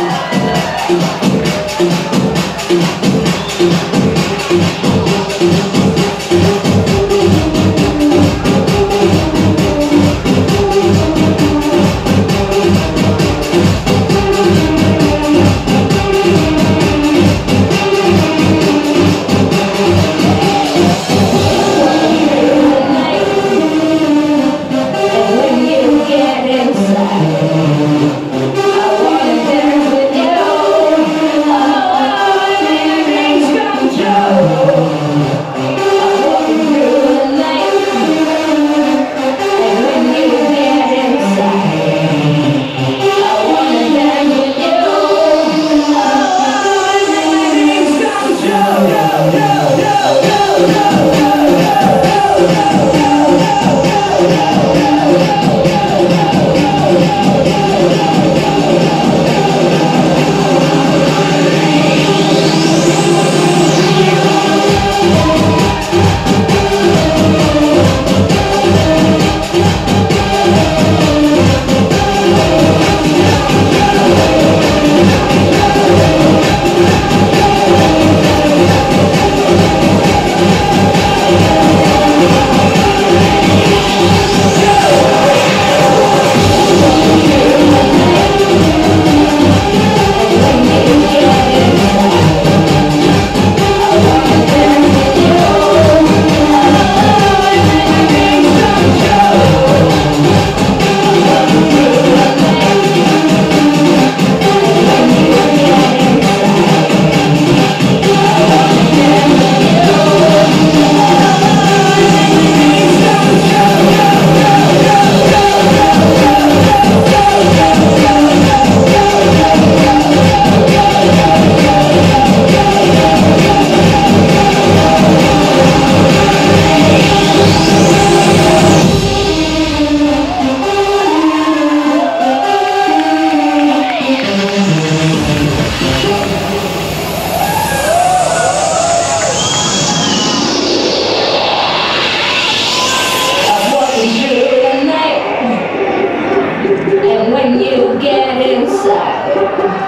Yeah. get inside.